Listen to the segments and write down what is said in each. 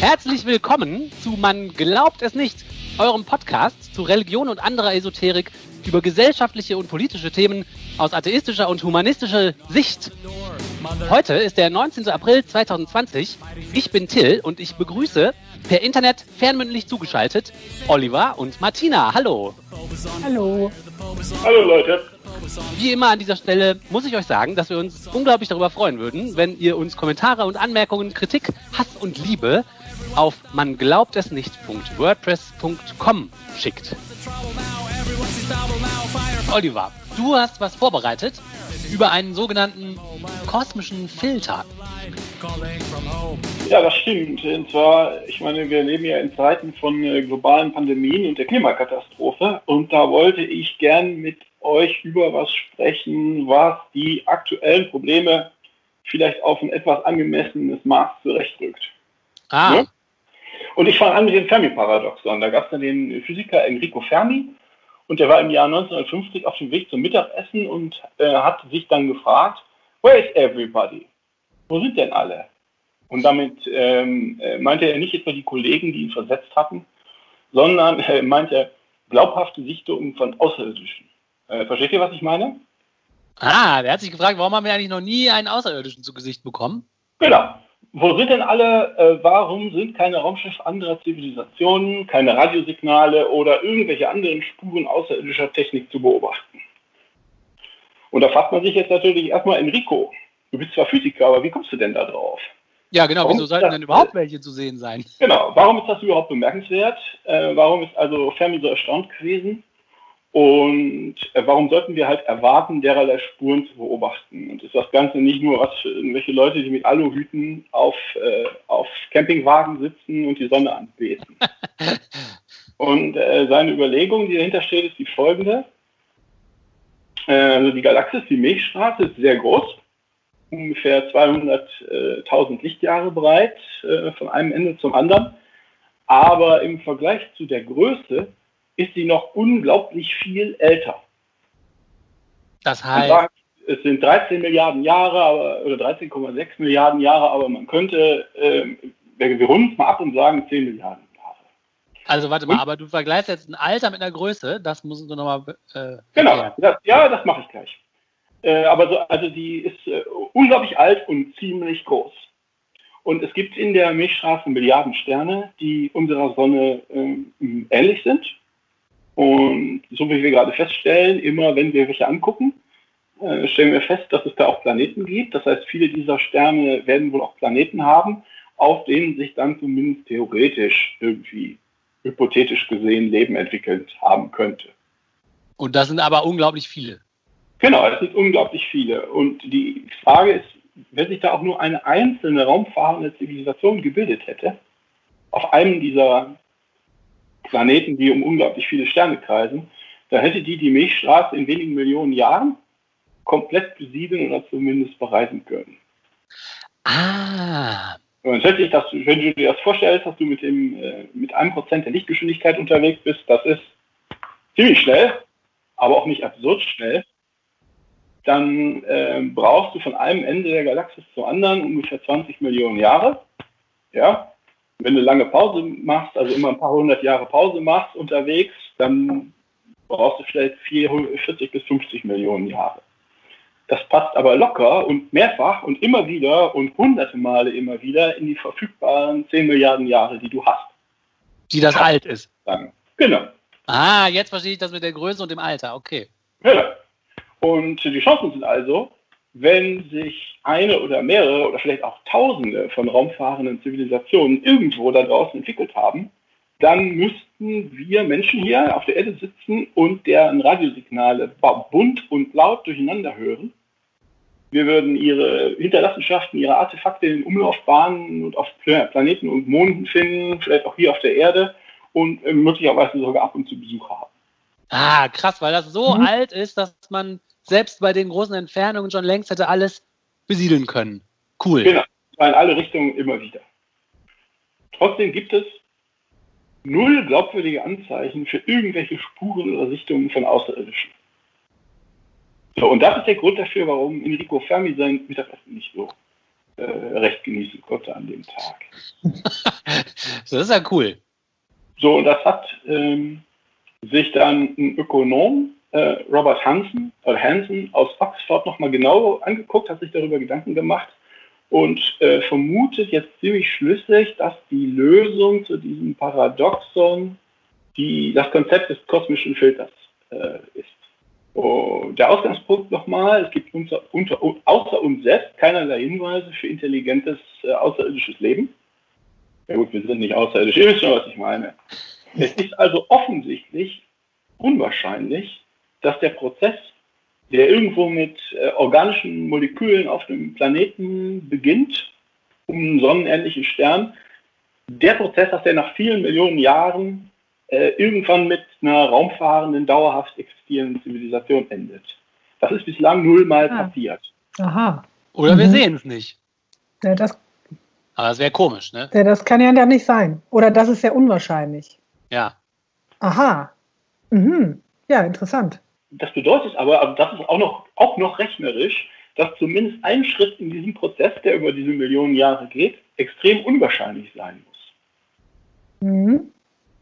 Herzlich willkommen zu Man glaubt es nicht, eurem Podcast zu Religion und anderer Esoterik über gesellschaftliche und politische Themen aus atheistischer und humanistischer Sicht. Heute ist der 19. April 2020. Ich bin Till und ich begrüße per Internet fernmündlich zugeschaltet Oliver und Martina. Hallo. Hallo. Hallo Leute. Wie immer an dieser Stelle muss ich euch sagen, dass wir uns unglaublich darüber freuen würden, wenn ihr uns Kommentare und Anmerkungen, Kritik, Hass und Liebe auf man glaubt es nicht.wordpress.com schickt. Oliver, du hast was vorbereitet über einen sogenannten kosmischen Filter. Ja, das stimmt. Und zwar, ich meine, wir leben ja in Zeiten von äh, globalen Pandemien und der Klimakatastrophe. Und da wollte ich gern mit euch über was sprechen, was die aktuellen Probleme vielleicht auf ein etwas angemessenes Maß zurechtrückt. Ah. Ja? Und ich fange an mit dem Fermi-Paradoxon. Da gab es dann den Physiker Enrico Fermi und der war im Jahr 1950 auf dem Weg zum Mittagessen und äh, hat sich dann gefragt, where is everybody? Wo sind denn alle? Und damit ähm, äh, meinte er nicht etwa die Kollegen, die ihn versetzt hatten, sondern äh, meinte glaubhafte Sichtungen von Außerirdischen. Äh, versteht ihr, was ich meine? Ah, der hat sich gefragt, warum haben wir eigentlich noch nie einen Außerirdischen zu Gesicht bekommen? Genau. Wo sind denn alle, äh, warum sind keine Raumschiffe anderer Zivilisationen, keine Radiosignale oder irgendwelche anderen Spuren außerirdischer Technik zu beobachten? Und da fragt man sich jetzt natürlich erstmal, Enrico, du bist zwar Physiker, aber wie kommst du denn da drauf? Ja, genau, warum wieso sollten denn überhaupt welche zu sehen sein? Genau, warum ist das überhaupt bemerkenswert? Äh, warum ist also Fermi so erstaunt gewesen? Und äh, warum sollten wir halt erwarten, dererlei Spuren zu beobachten? Und ist das Ganze nicht nur was für irgendwelche Leute, die mit Aluhüten auf, äh, auf Campingwagen sitzen und die Sonne anbeten? und äh, seine Überlegung, die dahinter steht, ist die folgende. Äh, also die Galaxis, die Milchstraße, ist sehr groß, ungefähr 200.000 Lichtjahre breit, äh, von einem Ende zum anderen. Aber im Vergleich zu der Größe ist sie noch unglaublich viel älter. Das heißt. Es sind 13 Milliarden Jahre aber, oder 13,6 Milliarden Jahre, aber man könnte, äh, wir, wir runden es mal ab und sagen 10 Milliarden Jahre. Also warte mal, und? aber du vergleichst jetzt ein Alter mit einer Größe, das musst du nochmal. Äh, genau, das, ja, das mache ich gleich. Äh, aber so, also die ist äh, unglaublich alt und ziemlich groß. Und es gibt in der Milchstraße Milliarden Sterne, die unserer Sonne ähm, ähnlich sind. Und so wie wir gerade feststellen, immer wenn wir welche angucken, äh, stellen wir fest, dass es da auch Planeten gibt. Das heißt, viele dieser Sterne werden wohl auch Planeten haben, auf denen sich dann zumindest theoretisch irgendwie hypothetisch gesehen Leben entwickelt haben könnte. Und das sind aber unglaublich viele. Genau, es sind unglaublich viele. Und die Frage ist, wenn sich da auch nur eine einzelne raumfahrende Zivilisation gebildet hätte, auf einem dieser Planeten, die um unglaublich viele Sterne kreisen, da hätte die die Milchstraße in wenigen Millionen Jahren komplett besiedeln oder zumindest bereisen können. Ah. Und hätte ich das, wenn du dir das vorstellst, dass du mit, dem, äh, mit einem Prozent der Lichtgeschwindigkeit unterwegs bist, das ist ziemlich schnell, aber auch nicht absurd schnell, dann äh, brauchst du von einem Ende der Galaxis zum anderen ungefähr 20 Millionen Jahre. Ja, wenn du lange Pause machst, also immer ein paar hundert Jahre Pause machst unterwegs, dann brauchst du vielleicht 40 bis 50 Millionen Jahre. Das passt aber locker und mehrfach und immer wieder und hunderte Male immer wieder in die verfügbaren 10 Milliarden Jahre, die du hast. Die das alt ist. Genau. Ah, jetzt verstehe ich das mit der Größe und dem Alter, okay. Genau. Und die Chancen sind also, wenn sich eine oder mehrere oder vielleicht auch Tausende von raumfahrenden Zivilisationen irgendwo da draußen entwickelt haben, dann müssten wir Menschen hier auf der Erde sitzen und deren Radiosignale bunt und laut durcheinander hören. Wir würden ihre Hinterlassenschaften, ihre Artefakte in Umlaufbahnen und auf Planeten und Monden finden, vielleicht auch hier auf der Erde und äh, möglicherweise sogar ab und zu Besucher haben. Ah, krass, weil das so mhm. alt ist, dass man selbst bei den großen Entfernungen schon längst hätte alles besiedeln können. Cool. Genau, in alle Richtungen immer wieder. Trotzdem gibt es null glaubwürdige Anzeichen für irgendwelche Spuren oder Sichtungen von Außerirdischen. So, und das ist der Grund dafür, warum Enrico Fermi sein Mittagessen nicht so äh, recht genießen konnte an dem Tag. Das ist ja cool. So, und das hat ähm, sich dann ein Ökonom, äh, Robert Hansen, oder Hansen aus Oxford nochmal genau angeguckt, hat sich darüber Gedanken gemacht und äh, vermutet jetzt ziemlich schlüssig, dass die Lösung zu diesem Paradoxon die, das Konzept des kosmischen Filters äh, ist. Und der Ausgangspunkt nochmal, es gibt unter, unter, außer uns selbst keinerlei Hinweise für intelligentes äh, außerirdisches Leben. Ja gut, wir sind nicht außerirdisch, ihr wisst schon, was ich meine. Es ist also offensichtlich unwahrscheinlich, dass der Prozess, der irgendwo mit äh, organischen Molekülen auf dem Planeten beginnt, um einen sonnenähnlichen Stern, der Prozess, dass der nach vielen Millionen Jahren äh, irgendwann mit einer raumfahrenden, dauerhaft existierenden Zivilisation endet. Das ist bislang nullmal ah. passiert. Aha. Oder mhm. wir sehen es nicht. Ja, das, Aber das wäre komisch, ne? Ja, das kann ja dann nicht sein. Oder das ist ja unwahrscheinlich. Ja. Aha. Mhm. Ja, interessant. Das bedeutet aber, also das ist auch noch, auch noch rechnerisch, dass zumindest ein Schritt in diesem Prozess, der über diese Millionen Jahre geht, extrem unwahrscheinlich sein muss. Mhm.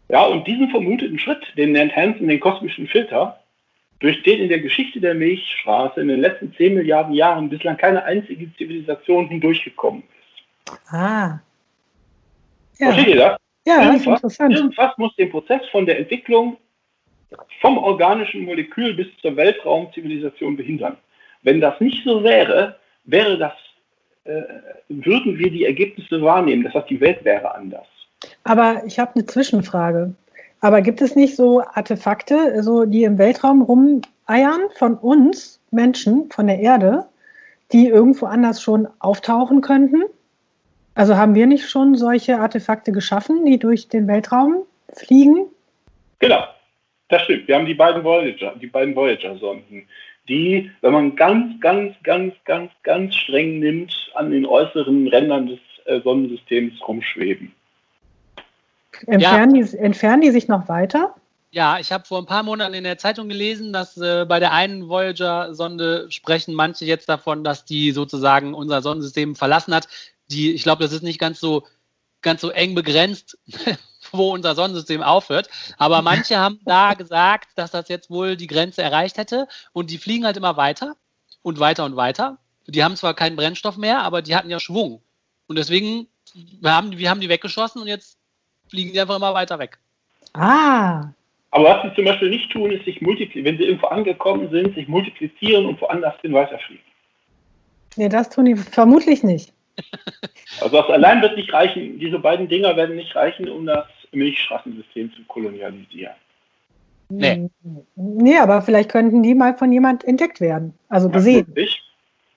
Ja, und diesen vermuteten Schritt, den nennt Hansen den kosmischen Filter, durch den in der Geschichte der Milchstraße in den letzten 10 Milliarden Jahren bislang keine einzige Zivilisation hindurchgekommen ist. Ah. Ja. Versteht ihr das? Ja, irgendwas, das ist interessant. Irgendwas muss den Prozess von der Entwicklung vom organischen Molekül bis zur Weltraumzivilisation behindern. Wenn das nicht so wäre, wäre das, äh, würden wir die Ergebnisse wahrnehmen. Das heißt, die Welt wäre anders. Aber ich habe eine Zwischenfrage. Aber gibt es nicht so Artefakte, so die im Weltraum rumeiern von uns Menschen, von der Erde, die irgendwo anders schon auftauchen könnten? Also haben wir nicht schon solche Artefakte geschaffen, die durch den Weltraum fliegen? Genau, das stimmt. Wir haben die beiden Voyager, die beiden Voyager-Sonden, die, wenn man ganz, ganz, ganz, ganz, ganz streng nimmt, an den äußeren Rändern des äh, Sonnensystems rumschweben. Entfernen, ja. die, entfernen die sich noch weiter? Ja, ich habe vor ein paar Monaten in der Zeitung gelesen, dass äh, bei der einen Voyager-Sonde sprechen manche jetzt davon, dass die sozusagen unser Sonnensystem verlassen hat. Die, ich glaube, das ist nicht ganz so, ganz so eng begrenzt, wo unser Sonnensystem aufhört. Aber manche haben da gesagt, dass das jetzt wohl die Grenze erreicht hätte und die fliegen halt immer weiter und weiter und weiter. Die haben zwar keinen Brennstoff mehr, aber die hatten ja Schwung. Und deswegen, wir haben, wir haben die weggeschossen und jetzt fliegen die einfach immer weiter weg. Ah. Aber was sie zum Beispiel nicht tun, ist sich multiplizieren, wenn sie irgendwo angekommen sind, sich multiplizieren und woanders hin weiterfliegen. Nee, das tun die vermutlich nicht. Also das allein wird nicht reichen, diese beiden Dinger werden nicht reichen, um das Milchstraßensystem zu kolonialisieren. Nee. Nee, aber vielleicht könnten die mal von jemand entdeckt werden, also gesehen. Ja, möglich.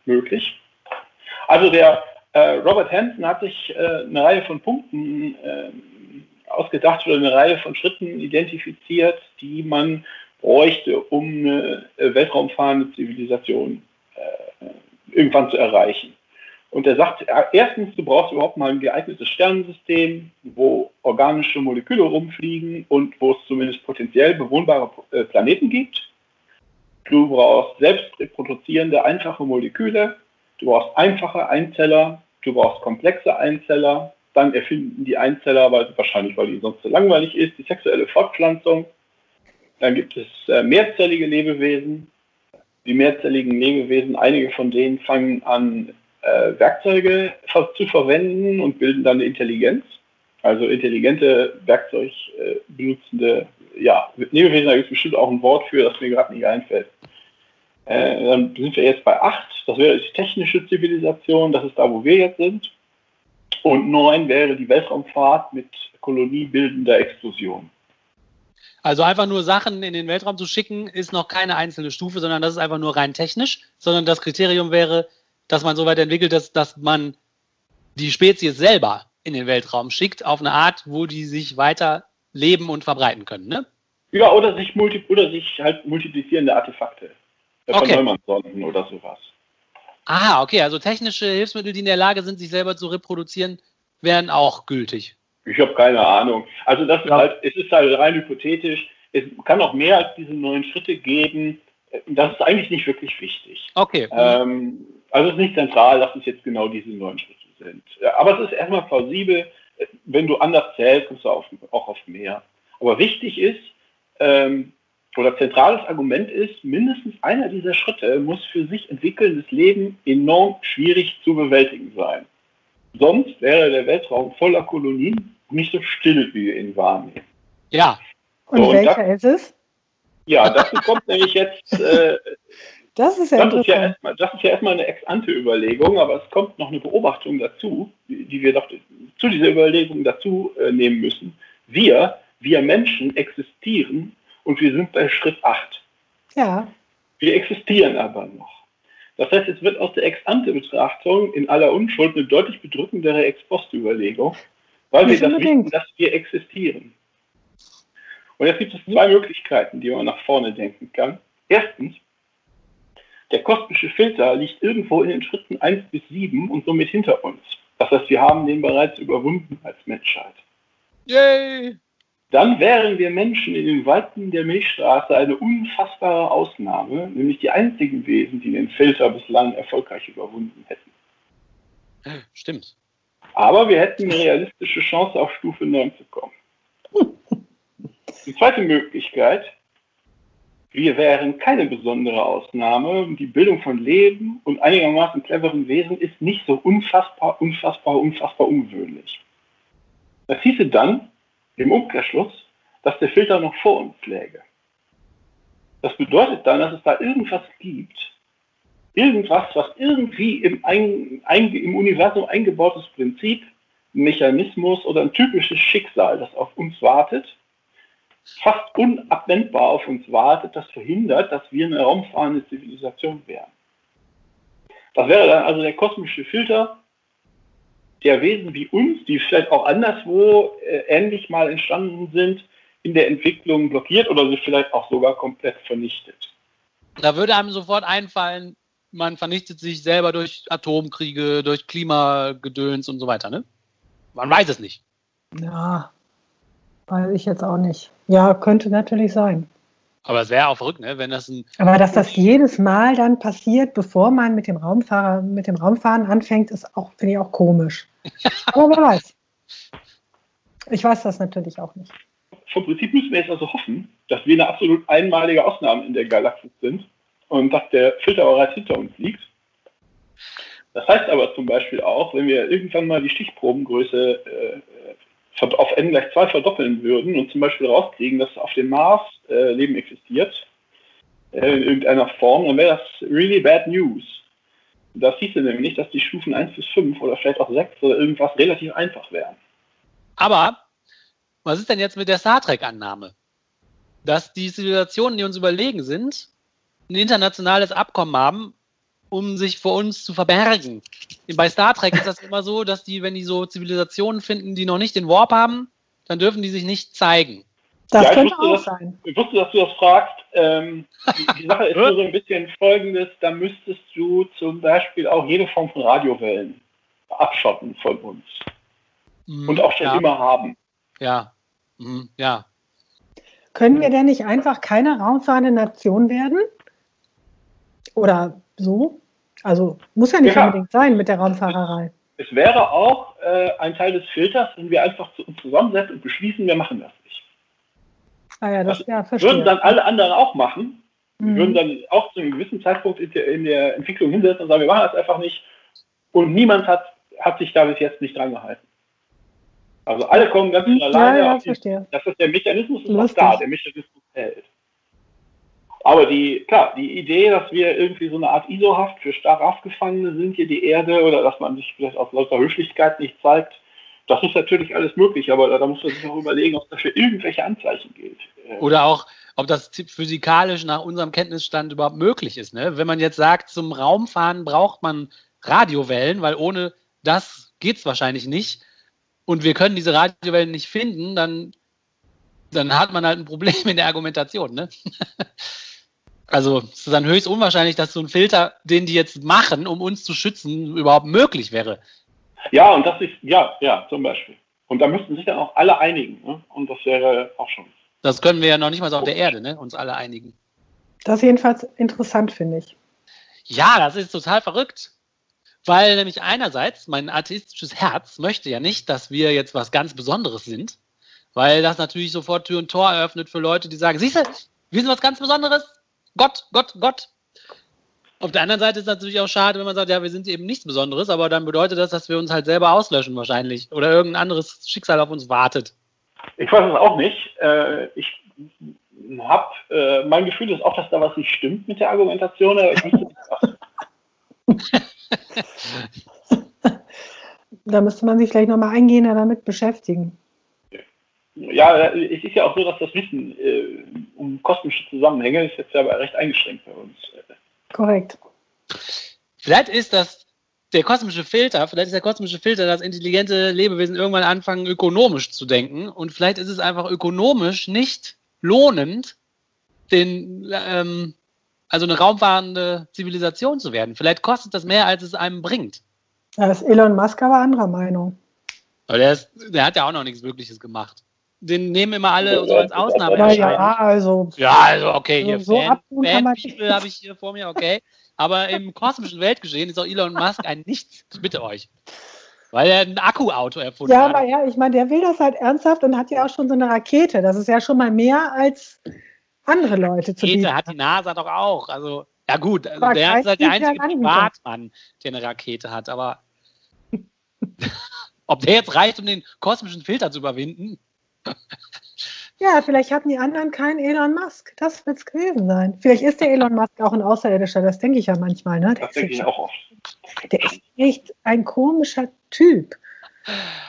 möglich. Also der äh, Robert Hansen hat sich äh, eine Reihe von Punkten äh, ausgedacht oder eine Reihe von Schritten identifiziert, die man bräuchte, um eine äh, weltraumfahrende Zivilisation äh, irgendwann zu erreichen. Und er sagt, erstens, du brauchst überhaupt mal ein geeignetes Sternensystem, wo organische Moleküle rumfliegen und wo es zumindest potenziell bewohnbare äh, Planeten gibt. Du brauchst selbst reproduzierende, einfache Moleküle. Du brauchst einfache Einzeller. Du brauchst komplexe Einzeller dann erfinden die Einzeller, weil, wahrscheinlich weil die sonst zu langweilig ist, die sexuelle Fortpflanzung. Dann gibt es äh, mehrzellige Lebewesen. Die mehrzelligen Lebewesen, einige von denen fangen an, äh, Werkzeuge zu verwenden und bilden dann eine Intelligenz. Also intelligente, Werkzeug äh, benutzende, ja, Lebewesen, da gibt es bestimmt auch ein Wort für, das mir gerade nicht einfällt. Äh, dann sind wir jetzt bei acht. Das wäre die technische Zivilisation, das ist da, wo wir jetzt sind. Und neun wäre die Weltraumfahrt mit koloniebildender Explosion. Also einfach nur Sachen in den Weltraum zu schicken, ist noch keine einzelne Stufe, sondern das ist einfach nur rein technisch, sondern das Kriterium wäre, dass man so weit entwickelt ist, dass man die Spezies selber in den Weltraum schickt, auf eine Art, wo die sich weiter leben und verbreiten können, ne? Ja, oder sich, multi oder sich halt multiplizierende Artefakte. Okay. Von oder sowas. Aha, okay, also technische Hilfsmittel, die in der Lage sind, sich selber zu reproduzieren, wären auch gültig. Ich habe keine Ahnung. Also das ja. ist halt, es ist halt rein hypothetisch. Es kann auch mehr als diese neun Schritte geben. Das ist eigentlich nicht wirklich wichtig. Okay. Ähm, also es ist nicht zentral, dass es jetzt genau diese neun Schritte sind. Aber es ist erstmal plausibel, wenn du anders zählst, kommst du auf, auch auf mehr. Aber wichtig ist, ähm, oder zentrales Argument ist, mindestens einer dieser Schritte muss für sich entwickelndes Leben enorm schwierig zu bewältigen sein. Sonst wäre der Weltraum voller Kolonien nicht so still, wie wir ihn wahrnehmen. Ja. Und so, welcher und das, ist es? Ja, dazu kommt nämlich jetzt. Äh, das ist ja das Ist ja erstmal, das ist ja erstmal eine Ex-ante-Überlegung, aber es kommt noch eine Beobachtung dazu, die, wir doch zu dieser Überlegung dazu äh, nehmen müssen. Wir, wir Menschen existieren und wir sind bei Schritt 8. Ja. Wir existieren aber noch. Das heißt, es wird aus der Ex-ante-Betrachtung in aller Unschuld eine deutlich bedrückendere Ex-post-Überlegung, weil Nicht wir das wissen, dass wir existieren. Und jetzt gibt es zwei Möglichkeiten, die man nach vorne denken kann. Erstens, der kosmische Filter liegt irgendwo in den Schritten 1 bis 7 und somit hinter uns. Das heißt, wir haben den bereits überwunden als Menschheit. Yay! dann wären wir Menschen in den Weiten der Milchstraße eine unfassbare Ausnahme, nämlich die einzigen Wesen, die den Filter bislang erfolgreich überwunden hätten. Stimmt. Aber wir hätten eine realistische Chance, auf Stufe 9 zu kommen. Die zweite Möglichkeit, wir wären keine besondere Ausnahme. Die Bildung von Leben und einigermaßen cleveren Wesen ist nicht so unfassbar, unfassbar, unfassbar ungewöhnlich. Das hieße dann, im Umkehrschluss, dass der Filter noch vor uns läge. Das bedeutet dann, dass es da irgendwas gibt, irgendwas, was irgendwie im, ein, ein, im Universum eingebautes Prinzip, Mechanismus oder ein typisches Schicksal, das auf uns wartet, fast unabwendbar auf uns wartet, das verhindert, dass wir eine raumfahrende Zivilisation wären. Das wäre dann also der kosmische Filter, der Wesen wie uns, die vielleicht auch anderswo äh, ähnlich mal entstanden sind, in der Entwicklung blockiert oder sie vielleicht auch sogar komplett vernichtet. Da würde einem sofort einfallen, man vernichtet sich selber durch Atomkriege, durch Klimagedöns und so weiter, ne? Man weiß es nicht. Ja, weiß ich jetzt auch nicht. Ja, könnte natürlich sein. Aber es wäre auch verrückt, ne? wenn das ein. Aber dass das jedes Mal dann passiert, bevor man mit dem Raumfahrer, mit dem Raumfahren anfängt, ist auch, finde ich auch komisch. Aber wer weiß. Ich weiß das natürlich auch nicht. Vom Prinzip müssen wir jetzt also hoffen, dass wir eine absolut einmalige Ausnahme in der Galaxis sind und dass der Filter bereits hinter uns liegt. Das heißt aber zum Beispiel auch, wenn wir irgendwann mal die Stichprobengröße äh, auf n gleich 2 verdoppeln würden und zum Beispiel rauskriegen, dass auf dem Mars äh, Leben existiert, äh, in irgendeiner Form, dann wäre das really bad news. Das hieße nämlich, dass die Stufen 1 bis 5 oder vielleicht auch 6 oder irgendwas relativ einfach wären. Aber was ist denn jetzt mit der Star Trek-Annahme? Dass die Zivilisationen, die uns überlegen sind, ein internationales Abkommen haben, um sich vor uns zu verbergen. Bei Star Trek ist das immer so, dass die, wenn die so Zivilisationen finden, die noch nicht den Warp haben, dann dürfen die sich nicht zeigen. Das ja, könnte auch sein. Ich wusste, dass du das fragst. Ähm, die, die, Sache ist nur so ein bisschen folgendes: Da müsstest du zum Beispiel auch jede Form von Radiowellen abschotten von uns. Mhm, Und auch schon ja. immer haben. Ja. Mhm, ja. Können wir denn nicht einfach keine raumfahrende Nation werden? Oder so? Also muss ja nicht ja. unbedingt sein mit der Raumfahrerei. Es wäre auch äh, ein Teil des Filters, wenn wir einfach zu uns zusammensetzen und beschließen, wir machen das nicht. Ah ja, das, ja, verstehe. Würden dann alle anderen auch machen. Mhm. würden dann auch zu einem gewissen Zeitpunkt in der, in der Entwicklung hinsetzen und sagen, wir machen das einfach nicht. Und niemand hat, hat sich da bis jetzt nicht dran gehalten. Also alle kommen ganz von alleine. Ja, ja, die, das ist der Mechanismus ist auch da, der Mechanismus hält. Aber die, klar, die Idee, dass wir irgendwie so eine Art ISO-Haft für Starraf-Gefangene sind, hier die Erde, oder dass man sich vielleicht aus lauter Höflichkeit nicht zeigt, das ist natürlich alles möglich, aber da muss man sich auch überlegen, ob das für irgendwelche Anzeichen gilt. Oder auch, ob das physikalisch nach unserem Kenntnisstand überhaupt möglich ist. Ne? Wenn man jetzt sagt, zum Raumfahren braucht man Radiowellen, weil ohne das geht es wahrscheinlich nicht. Und wir können diese Radiowellen nicht finden, dann, dann hat man halt ein Problem in der Argumentation. Ne? Also es ist dann höchst unwahrscheinlich, dass so ein Filter, den die jetzt machen, um uns zu schützen, überhaupt möglich wäre. Ja, und das ist, ja, ja, zum Beispiel. Und da müssten sich dann auch alle einigen. Ne? Und das wäre auch schon. Das können wir ja noch nicht mal so auf der Erde, ne? uns alle einigen. Das ist jedenfalls interessant, finde ich. Ja, das ist total verrückt. Weil nämlich einerseits mein atheistisches Herz möchte ja nicht, dass wir jetzt was ganz Besonderes sind, weil das natürlich sofort Tür und Tor eröffnet für Leute, die sagen, siehst du, wir sind was ganz Besonderes. Gott, Gott, Gott. Auf der anderen Seite ist es natürlich auch schade, wenn man sagt, ja, wir sind eben nichts Besonderes, aber dann bedeutet das, dass wir uns halt selber auslöschen wahrscheinlich oder irgendein anderes Schicksal auf uns wartet. Ich weiß es auch nicht. Äh, ich habe, äh, mein Gefühl ist auch, dass da was nicht stimmt mit der Argumentation, aber ich wüsste nicht was. da müsste man sich vielleicht nochmal eingehender damit beschäftigen. Ja, es ist ja auch so, dass das Wissen äh, um kosmische Zusammenhänge ist jetzt ja recht eingeschränkt bei uns. Korrekt. Vielleicht ist das der kosmische Filter, vielleicht ist der kosmische Filter, dass intelligente Lebewesen irgendwann anfangen, ökonomisch zu denken. Und vielleicht ist es einfach ökonomisch nicht lohnend, den, ähm, also eine raumfahrende Zivilisation zu werden. Vielleicht kostet das mehr, als es einem bringt. Da ist Elon Musk aber anderer Meinung. Aber der, ist, der hat ja auch noch nichts Wirkliches gemacht. Den nehmen immer alle so als Ausnahme. Ja, ja, also. Ja, also okay, hier so Fan, Fan habe ich hier vor mir, okay. Aber im kosmischen Weltgeschehen ist auch Elon Musk ein Nichts, bitte euch. Weil er ein Akkuauto erfunden ja, hat. Ja, aber ja, ich meine, der will das halt ernsthaft und hat ja auch schon so eine Rakete. Das ist ja schon mal mehr als andere Leute zu bieten. hat die NASA doch auch. Also, ja gut, also der ist halt der einzige Privatmann, der eine Rakete hat. Aber ob der jetzt reicht, um den kosmischen Filter zu überwinden? Ja, vielleicht hatten die anderen keinen Elon Musk. Das wird es gewesen sein. Vielleicht ist der Elon Musk auch ein Außerirdischer, das denke ich ja manchmal. Ne? Das denke ich auch oft. Der ist echt ein komischer Typ.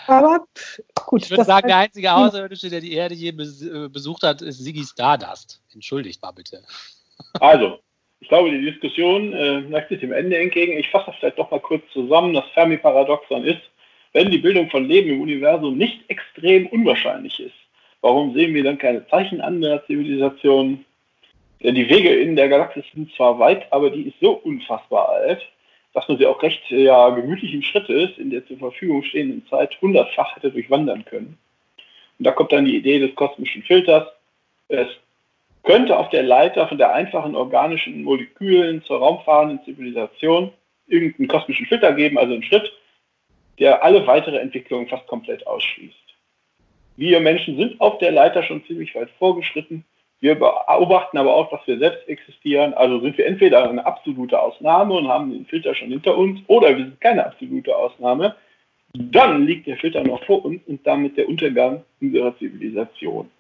Aber pff, gut. Ich würde sagen, der einzige Außerirdische, der die Erde je äh, besucht hat, ist Siggy Stardust. Entschuldigt mal bitte. Also, ich glaube, die Diskussion äh, neigt sich dem Ende entgegen. Ich fasse vielleicht doch mal kurz zusammen. Das Fermi-Paradoxon ist, wenn die Bildung von Leben im Universum nicht extrem unwahrscheinlich ist, Warum sehen wir dann keine Zeichen anderer Zivilisationen? Denn die Wege in der Galaxis sind zwar weit, aber die ist so unfassbar alt, dass man sie auch recht ja, gemütlich im Schritt ist, in der zur Verfügung stehenden Zeit hundertfach hätte durchwandern können. Und da kommt dann die Idee des kosmischen Filters. Es könnte auf der Leiter von der einfachen organischen Molekülen zur raumfahrenden Zivilisation irgendeinen kosmischen Filter geben, also einen Schritt, der alle weitere Entwicklungen fast komplett ausschließt. Wir Menschen sind auf der Leiter schon ziemlich weit vorgeschritten. Wir beobachten aber auch, dass wir selbst existieren. Also sind wir entweder eine absolute Ausnahme und haben den Filter schon hinter uns oder wir sind keine absolute Ausnahme. Dann liegt der Filter noch vor uns und damit der Untergang unserer Zivilisation.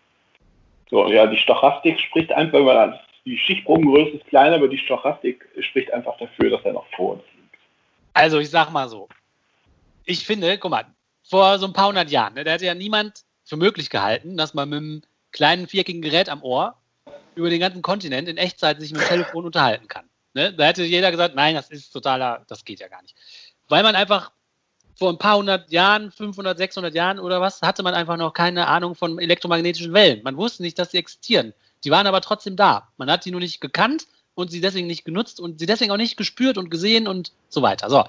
So, ja, die Stochastik spricht einfach, weil die Schichtbogengröße ist kleiner, aber die Stochastik spricht einfach dafür, dass er noch vor uns liegt. Also ich sag mal so. Ich finde, guck mal, vor so ein paar hundert Jahren, ne, da hätte ja niemand für möglich gehalten, dass man mit einem kleinen viereckigen Gerät am Ohr über den ganzen Kontinent in Echtzeit sich mit dem Telefon unterhalten kann. Ne? Da hätte jeder gesagt, nein, das ist totaler, das geht ja gar nicht. Weil man einfach vor ein paar hundert Jahren, 500, 600 Jahren oder was, hatte man einfach noch keine Ahnung von elektromagnetischen Wellen. Man wusste nicht, dass sie existieren. Die waren aber trotzdem da. Man hat die nur nicht gekannt und sie deswegen nicht genutzt und sie deswegen auch nicht gespürt und gesehen und so weiter. So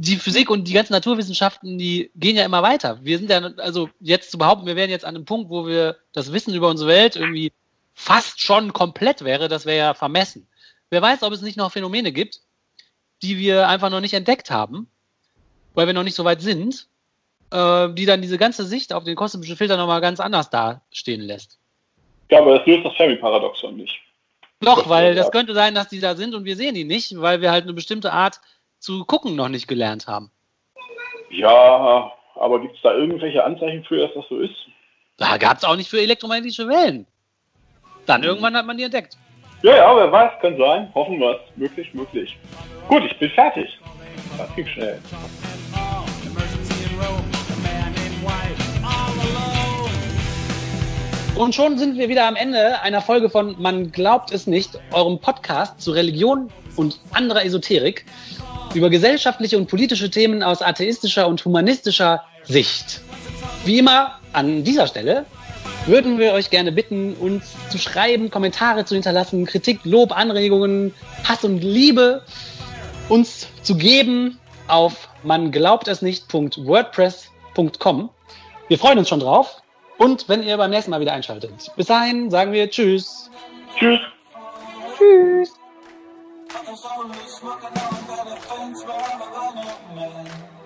die Physik und die ganzen Naturwissenschaften, die gehen ja immer weiter. Wir sind ja, also jetzt zu behaupten, wir wären jetzt an einem Punkt, wo wir das Wissen über unsere Welt irgendwie fast schon komplett wäre, das wäre ja vermessen. Wer weiß, ob es nicht noch Phänomene gibt, die wir einfach noch nicht entdeckt haben, weil wir noch nicht so weit sind, äh, die dann diese ganze Sicht auf den kosmischen Filter nochmal ganz anders dastehen lässt. Ja, aber das löst das Fermi-Paradoxon nicht. Doch, weil das könnte sein, dass die da sind und wir sehen die nicht, weil wir halt eine bestimmte Art zu gucken noch nicht gelernt haben. Ja, aber gibt es da irgendwelche Anzeichen für, dass das so ist? Da gab es auch nicht für elektromagnetische Wellen. Dann irgendwann hat man die entdeckt. Ja, ja, wer weiß, kann sein. Hoffen wir es. Möglich, möglich. Gut, ich bin fertig. Das ging schnell. Und schon sind wir wieder am Ende einer Folge von Man glaubt es nicht, eurem Podcast zu Religion und anderer Esoterik über gesellschaftliche und politische Themen aus atheistischer und humanistischer Sicht. Wie immer an dieser Stelle würden wir euch gerne bitten, uns zu schreiben, Kommentare zu hinterlassen, Kritik, Lob, Anregungen, Hass und Liebe uns zu geben auf man glaubt es nicht.wordpress.com. Wir freuen uns schon drauf und wenn ihr beim nächsten Mal wieder einschaltet. Bis dahin sagen wir Tschüss. Tschüss. Tschüss. Cause only smoking on that offense where I'm a grown-up man